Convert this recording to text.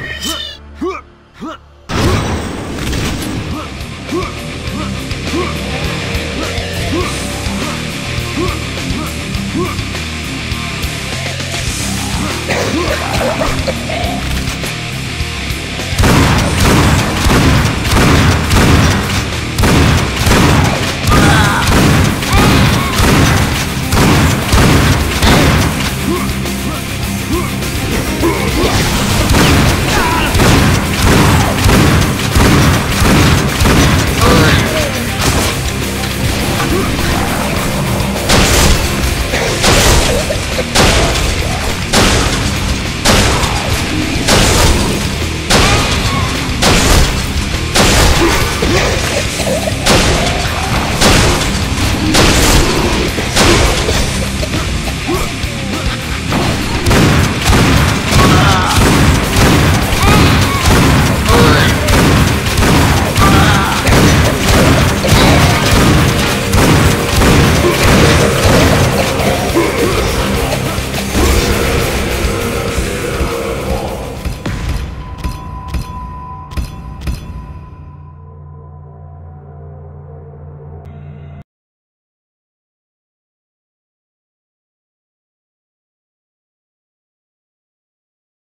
Huh?